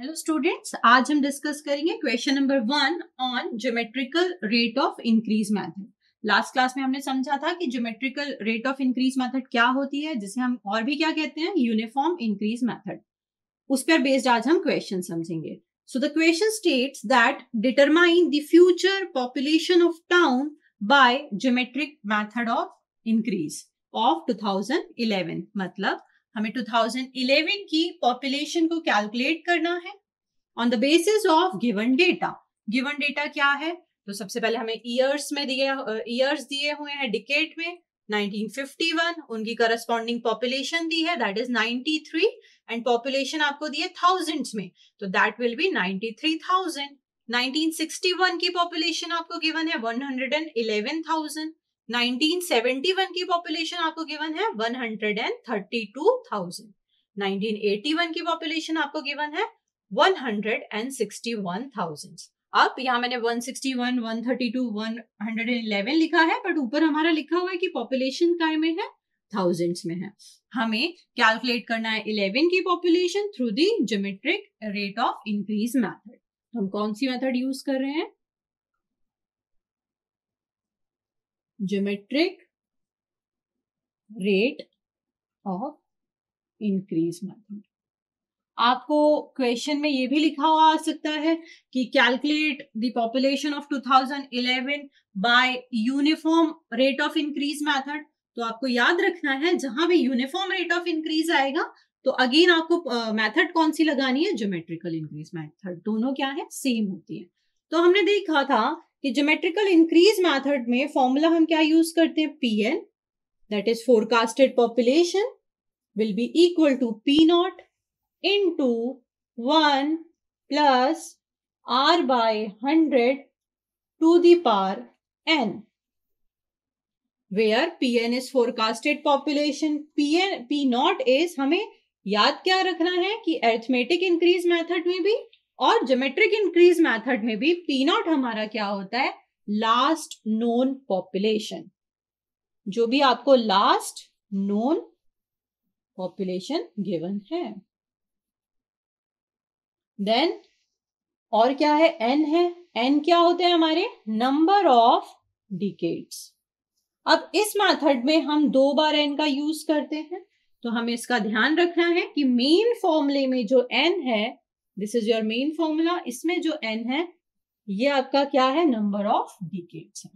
Hello students आज हम discuss करेंगे question number one on geometrical rate of increase method last class में हमने समझा था कि geometrical rate of increase method क्या होती है, जिसे हम और भी क्या कहते हैं? यूनिफॉर्म इंक्रीज मेथड उस पर बेस्ड आज हम क्वेश्चन समझेंगे. So the question states that determine the future population of town by geometric method of increase of 2011 मतलब हमें 2011 की पॉपुलेशन को कैलकुलेट करना है। On the basis of given data given data क्या है? तो सबसे पहले हमें ईयर्स में दिए ईयर्स दिए हुए हैं डिकेट में 1951 उनकी करस्पॉन्डिंग पॉपुलेशन दी है दैट इज़ 93 एंड पॉपुलेशन आपको दी है थाउजेंड्स में तो दैट विल बी 93,000 1961 की पॉपुलेशन आपको गिवन है 111,000 1971 की पॉपुलेशन आपको गिवन है 132,000 1981 की पॉपुलेशन आपको गिवन है 161,000 अब यहाँ मैंने 161, 132, 111 लिखा है बट ऊपर हमारा लिखा हुआ है कि पॉपुलेशन काय में है? थाउजेंड्स में है. हमें कैलकुलेट करना है 11 की population through the geometric rate of increase method हम कौन सी मेथड यूज़ कर रहे हैं? Geometric rate of increase method. आपको क्वेश्चन में ये भी लिखा हुआ आ सकता है कि calculate the population of 2011 by uniform rate of increase method तो आपको याद रखना है जहाँ भी यूनिफॉर्म रेट ऑफ़ इंक्रीज आएगा तो अगेन आपको मेथड uh, कौन सी लगानी है? ज्योमेट्रिकल इंक्रीज मेथड दोनों क्या है? सेम होती है। तो हमने देखा था कि ज्योमेट्रिकल इंक्रीज मेथड में फॉर्मूला हम क्या यूज़ करते हैं? P N that is forecasted population will be equal to P not into one plus R by hundred to the power N where P N is forecasted population P N P not is हमें याद क्या रखना है कि arithmetic increase method में भी और geometric increase method में भी पी नॉट हमारा क्या होता है? लास्ट नोन पॉपुलेशन जो भी आपको लास्ट नोन पॉपुलेशन गिवन है। देन और क्या है? एन है। एन क्या होते हैं हमारे? नंबर ऑफ़ डिकेट्स अब इस मेथड में हम दो बार एन का यूज़ करते हैं। तो हमें इसका ध्यान रखना है कि मेन फॉर्मूले में जो एन है this is your main formula इसमें जो एन है, ये आपका क्या है? नंबर ऑफ़ डिकेट्स है।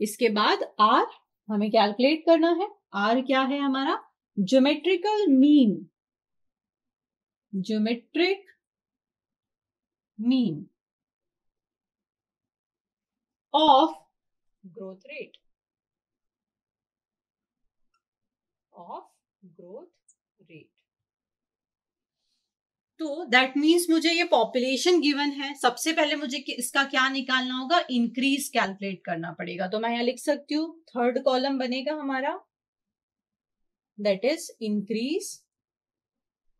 इसके बाद आर हमें कैलकुलेट करना है। आर क्या है हमारा? Geometrical mean geometric mean of growth rate of growth rate तो दैट मीन्स मुझे ये पॉपुलेशन गिवन है। सबसे पहले मुझे इसका क्या निकालना होगा? इंक्रीज कैलकुलेट करना पड़ेगा। तो मैं यहाँ लिख सकती हूँ थर्ड कॉलम बनेगा हमारा। दैट इज़ इंक्रीज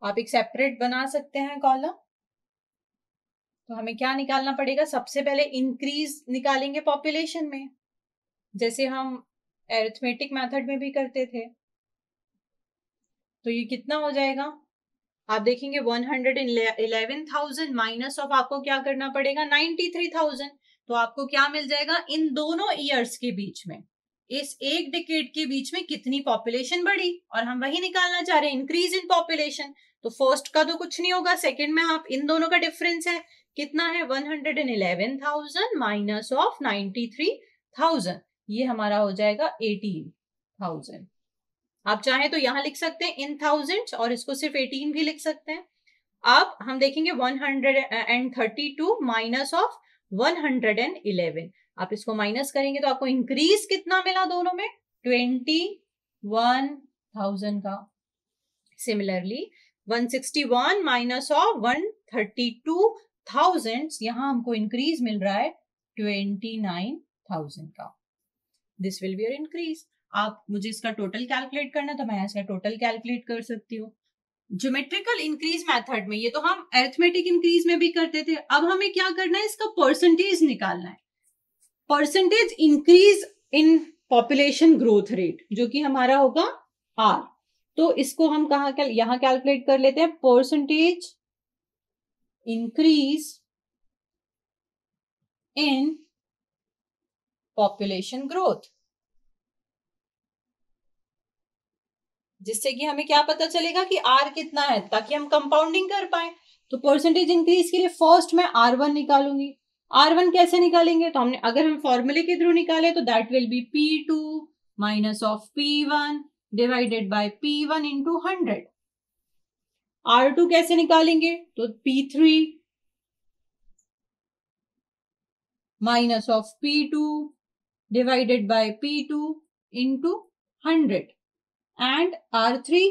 आप एक सेपरेट बना सकते हैं कॉलम तो हमें क्या निकालना पड़ेगा? सबसे पहले इंक्रीज निकालेंगे पॉपुलेशन में। जैसे हम एरिथमेटिक मेथड में भी करते थे। तो ये कितना हो जाएगा? आप देखेंगे 111,000 माइनस ऑफ़ आपको क्या करना पड़ेगा? 93,000 तो आपको क्या मिल जाएगा? इन दोनों ईयर्स के बीच में इस एक डिकेट के बीच में कितनी पॉपुलेशन बढ़ी? और हम वही निकालना चाह रहे हैं इंक्रीज इन पॉपुलेशन तो फ़र्स्ट का तो कुछ नहीं होगा सेकंड में आप इन दोनों का डिफरेंस है। कितना है? 111,000 माइनस ऑफ़ 93,000 ये हमारा हो जाएगा 18,000 आप चाहें तो यहाँ लिख सकते हैं इन थाउज़ेंड और इसको सिर्फ़ एटीन भी लिख सकते हैं। अब हम देखेंगे one hundred and thirty two minus of one hundred and eleven आप इसको माइनस करेंगे तो आपको इंक्रीज कितना मिला दोनों में? ट्वेंटी वन थाउज़ेंड का। Similarly one sixty one minus of one thirty two thousand यहाँ हमको इंक्रीज मिल रहा है ट्वेंटी नाइन थाउज़ेंड का। This will be your increase आप मुझे इसका टोटल कैलकुलेट करना तो मैं इसका टोटल कैलकुलेट कर सकती हूँ। ज्योमेट्रिकल इंक्रीज मेथड में, ये तो हम अरिथमेटिक इंक्रीज में भी करते थे। अब हमें क्या करना है? इसका परसेंटेज निकालना है। Percentage increase in population growth rate जो कि हमारा होगा आर तो इसको हम कहा यहाँ कैलकुलेट कर लेते हैं। Percentage increase in population growth जिससे कि हमें क्या पता चलेगा कि आर कितना है, ताकि हम कंपाउंडिंग कर पाए। तो परसेंटेज इंक्रीज के लिए फ़र्स्ट मैं आर वन निकालूँगी। आर वन कैसे निकालेंगे? तो हमने, अगर हम फॉर्मूले के थ्रू निकाले तो that will be P two minus of P one divided by P one into hundred R two कैसे निकालेंगे? तो P three minus of P two divided by P two into hundred and R three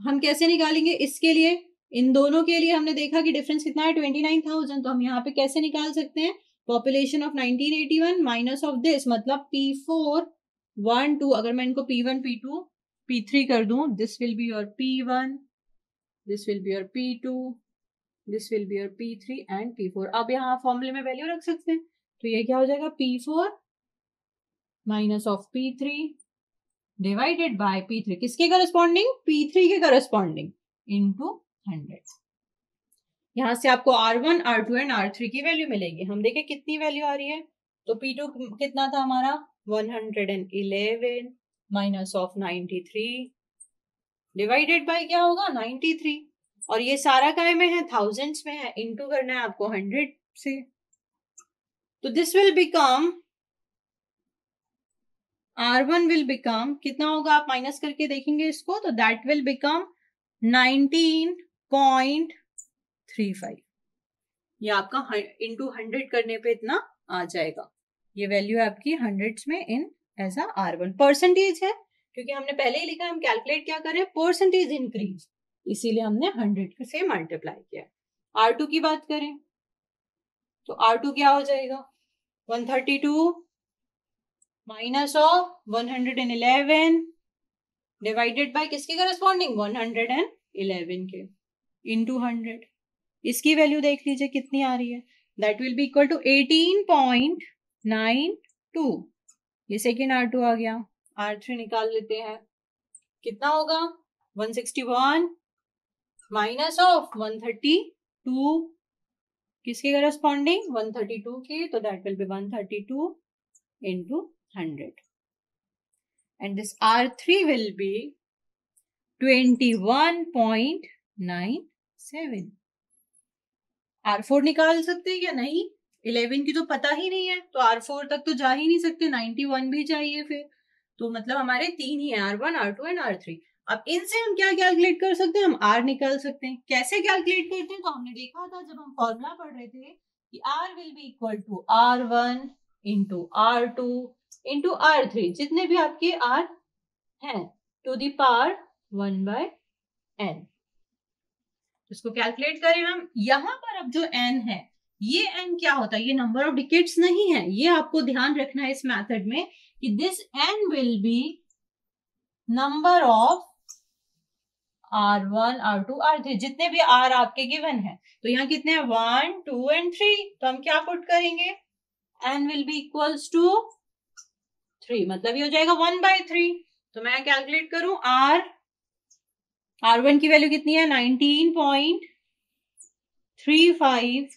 हम कैसे निकालेंगे? इसके लिए, इन दोनों के लिए हमने देखा कि डिफरेंस कितना है? ट्वेंटी नाइन थाउज़ेंड तो हम यहाँ पे कैसे निकाल सकते हैं? Population of nineteen eighty one minus of this मतलब पी फोर वन टू अगर मैं इनको P one P two P three कर दू this will be your P one this will be your P two this will be your P three and P four अब यहाँ फॉर्मूले में value रख सकते हैं। तो ये क्या हो जाएगा? P four minus of P three divided by P three किसके करस्पॉन्डिंग पी थ्री के करस्पॉन्डिंग इंटू हंड्रेड यहाँ से आपको R one R two and R three की वैल्यू मिलेगी। हम देखें कितनी वैल्यू आ रही है। तो पी टू कितना था हमारा? One hundred and eleven minus of ninety three divided by क्या होगा? नाइन्टी थ्री और ये सारा काय में है? थाउजेंड्स में है। इनटू करना है आपको हंड्रेड से। तो this will become R one will become कितना होगा आप माइनस करके देखेंगे इसको तो that will become nineteen point three five ये आपका इंटू हंड्रेड करने पे इतना आ जाएगा। ये वैल्यू आपकी हंड्रेड में इन एज आर वन परसेंटेज है, क्योंकि हमने पहले ही लिखा हम कैलकुलेट क्या करें परसेंटेज इंक्रीज इसीलिए हमने हंड्रेड से मल्टीप्लाई किया आर टू की बात करें तो आर टू क्या हो जाएगा? One thirty two minus of 111 divided by किसके करस्पॉन्डिंग 111 के। इनटू 100 इसकी वैल्यू देख लीजिए कितनी आ रही है। That will be equal to 18.92 ये सेकेंड आर टू आ गया। आर थ्री निकाल लेते हैं। कितना होगा? 161 माइनस ऑफ़ 132 किसके करस्पॉन्डिंग 132 के। तो that will be 132 into 100 and this R3 will be 21.97 R4 निकाल सकते हैं या नहीं? 11 की तो पता ही नहीं है तो R4 तक तो जा ही नहीं सकते 91 भी चाहिए फिर। तो मतलब हमारे तीन ही है R1, R2 एंड R3 अब इनसे हम क्या कैलकुलेट कर सकते हैं? हम R निकाल सकते हैं। कैसे कैलकुलेट करते हैं? तो हमने देखा था जब हम फॉर्मूला पढ़ रहे थे कि R will be equal to R1 into R two into R three जितने भी आपके आर हैं to the power one by N इसको कैलकुलेट करें हम। यहाँ पर अब जो एन है, ये एन क्या होता है? ये नंबर ऑफ़ डिकेट्स नहीं है। ये आपको ध्यान रखना है इस मेथड में कि this N will be number of R one R two R three जितने भी आर आपके गिवन है। तो यहाँ कितने हैं? वन टू एंड थ्री तो हम क्या पुट करेंगे? N will be equals to three मतलब ये हो जाएगा वन बाई थ्री तो मैं कैलकुलेट करूँ आर आर वन की वैल्यू कितनी है? Nineteen point three five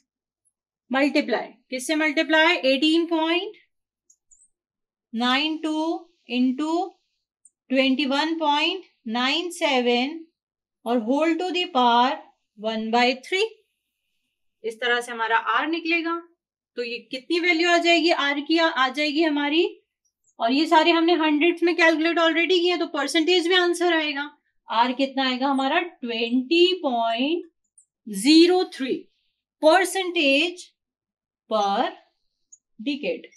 multiply किससे multiply eighteen point nine two into twenty one point nine seven और whole to the power one by three इस तरह से हमारा आर निकलेगा. तो ये कितनी वैल्यू आ जाएगी? आर की आ, जाएगी हमारी और ये सारे हमने हंड्रेड में कैलकुलेट ऑलरेडी किए तो परसेंटेज में आंसर आएगा। आर कितना आएगा? हमारा twenty point zero three percentage per decade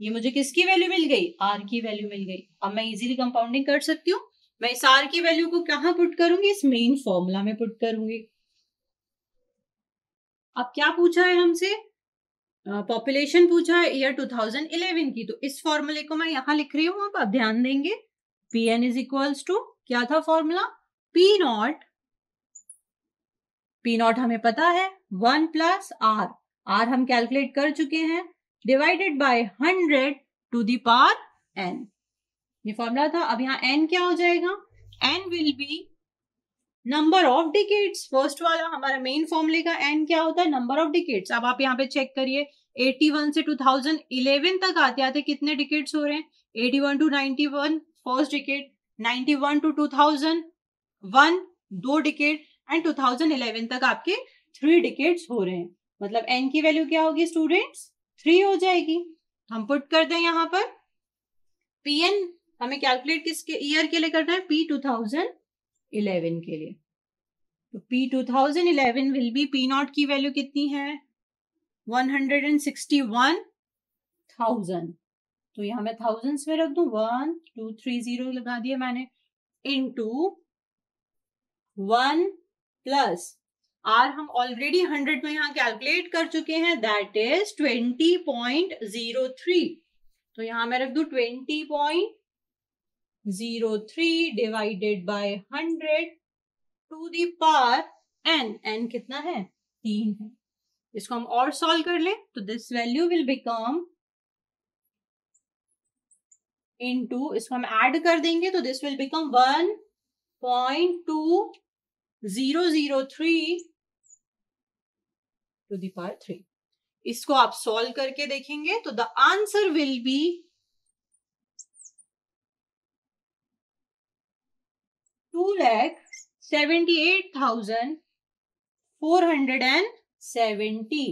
ये मुझे किसकी वैल्यू मिल गई? आर की वैल्यू मिल गई। अब मैं इजीली कंपाउंडिंग कर सकती हूँ। मैं इस आर की वैल्यू को कहा पुट करूँगी? इस मेन फॉर्मूला में पुट करूँगी। अब क्या पूछा है हमसे? पॉपुलेशन पूछा है ईयर 2011 की तो इस फॉर्मूले को मैं यहाँ लिख रही हूँ, आप ध्यान देंगे। P N is equals to क्या था formula P naught P naught हमें पता है वन प्लस आर आर हम कैलकुलेट कर चुके हैं divided by hundred to the power N ये फॉर्मूला था, अब यहाँ एन क्या हो जाएगा? N will be number of decades first वाला हमारा मेन फॉर्मूले का एन क्या होता है? नंबर ऑफ़ डिकेट्स अब आप यहाँ पे चेक करिए 81 से 2011 तक आते आते कितने डिकेट्स हो रहे हैं? 81 टू 91 फ़र्स्ट डिकेट 91 टू 2001 दो डिकेट एंड 2011 तक आपके थ्री डिकेट्स हो रहे हैं. मतलब एन की वैल्यू क्या होगी स्टूडेंट्स थ्री हो जाएगी. हम पुट कर दें यहाँ पर. पी एन हमें कैलकुलेट किसके ईयर के लिए करना है? पी टू थाउज़ेंड इलेवन के लिए। तो P two thousand eleven will be P naught की वैल्यू कितनी है? One hundred and sixty one thousand तो यहाँ मैं थाउजेंड्स में रख दू। वन टू थ्री ज़ीरो लगा दिया मैंने। Into one plus R हम ऑलरेडी हंड्रेड में यहाँ कैलकुलेट कर चुके हैं। That is twenty point zero three तो यहाँ मैं रख दू twenty point zero three divided by hundred to the power N. N कितना है? तीन है। इसको हम और सॉल्व कर ले तो this value will become into इसको हम ऐड कर देंगे तो this will become one point two zero zero three to the power three इसको आप सॉल्व करके देखेंगे तो the answer will be two lakh seventy eight thousand four hundred and seventy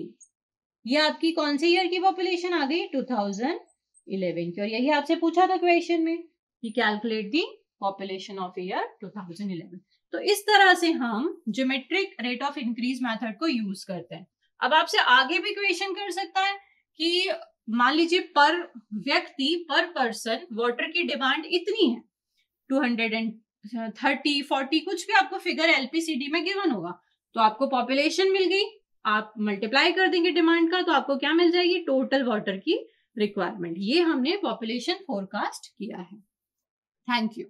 ये आपकी कौन सी ईयर की पॉपुलेशन आ गई? टू थाउज़ेंड इलेवन की। और यही आपसे पूछा था क्वेश्चन में कि calculate the population of year two thousand eleven तो इस तरह से हम geometric rate of increase method को यूज़ करते हैं। अब आपसे आगे भी क्वेश्चन कर सकता है कि मान लीजिए पर व्यक्ति पर पर्सन वाटर की डिमांड इतनी है। Two hundred and thirty, forty कुछ भी आपको फिगर एलपीसीडी में गिवन होगा तो आपको पॉपुलेशन मिल गई। आप मल्टीप्लाई कर देंगे डिमांड का तो आपको क्या मिल जाएगी? टोटल वाटर की रिक्वायरमेंट ये हमने पॉपुलेशन फोरकास्ट किया है। Thank you